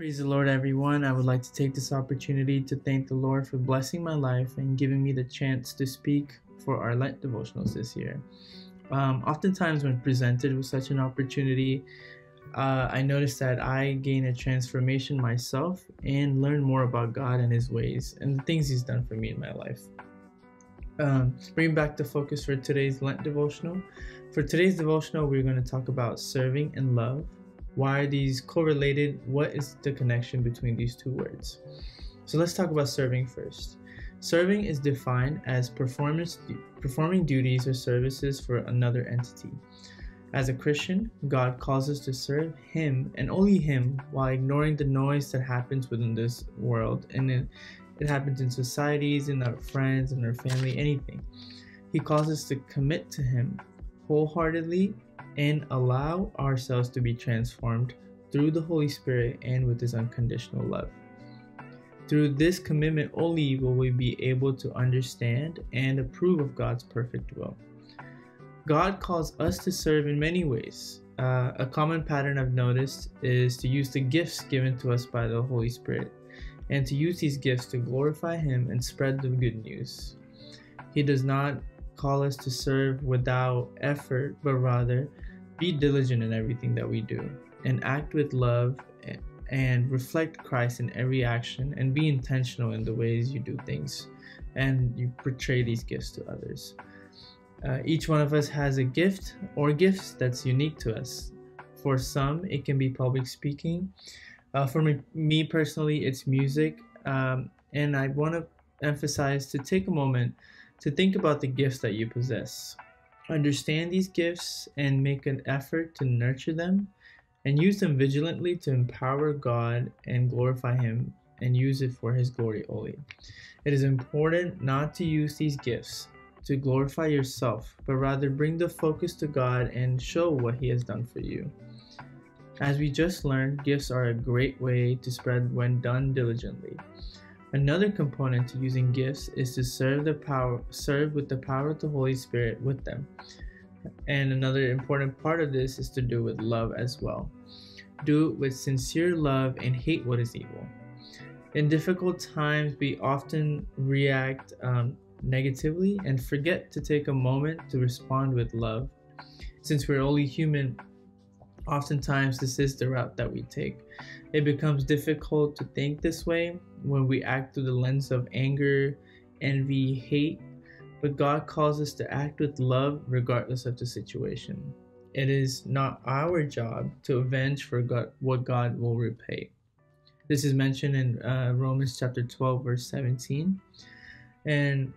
Praise the Lord, everyone. I would like to take this opportunity to thank the Lord for blessing my life and giving me the chance to speak for our Lent devotionals this year. Um, oftentimes, when presented with such an opportunity, uh, I notice that I gain a transformation myself and learn more about God and His ways and the things He's done for me in my life. Um, bring back the focus for today's Lent devotional. For today's devotional, we're going to talk about serving and love why are these correlated? What is the connection between these two words? So let's talk about serving first. Serving is defined as performing duties or services for another entity. As a Christian, God calls us to serve Him and only Him while ignoring the noise that happens within this world. And it, it happens in societies, in our friends, in our family, anything. He calls us to commit to Him wholeheartedly and allow ourselves to be transformed through the Holy Spirit and with His unconditional love. Through this commitment only will we be able to understand and approve of God's perfect will. God calls us to serve in many ways. Uh, a common pattern I've noticed is to use the gifts given to us by the Holy Spirit and to use these gifts to glorify Him and spread the good news. He does not call us to serve without effort, but rather be diligent in everything that we do and act with love and reflect Christ in every action and be intentional in the ways you do things and you portray these gifts to others. Uh, each one of us has a gift or gifts that's unique to us. For some, it can be public speaking. Uh, for me, me, personally, it's music. Um, and I want to emphasize to take a moment to think about the gifts that you possess. Understand these gifts and make an effort to nurture them and use them vigilantly to empower God and glorify Him and use it for His glory only. It is important not to use these gifts to glorify yourself, but rather bring the focus to God and show what He has done for you. As we just learned, gifts are a great way to spread when done diligently. Another component to using gifts is to serve the power serve with the power of the Holy Spirit with them. And another important part of this is to do with love as well. Do it with sincere love and hate what is evil. In difficult times, we often react um, negatively and forget to take a moment to respond with love. Since we're only human, oftentimes this is the route that we take. It becomes difficult to think this way when we act through the lens of anger, envy, hate, but God calls us to act with love regardless of the situation. It is not our job to avenge for God, what God will repay. This is mentioned in uh, Romans chapter 12, verse 17. And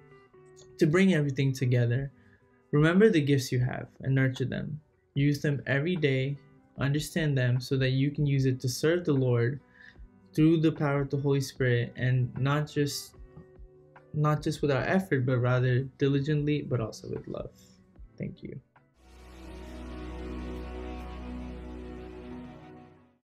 to bring everything together, remember the gifts you have and nurture them. Use them every day understand them so that you can use it to serve the Lord through the power of the Holy Spirit and not just not just with our effort but rather diligently but also with love. Thank you.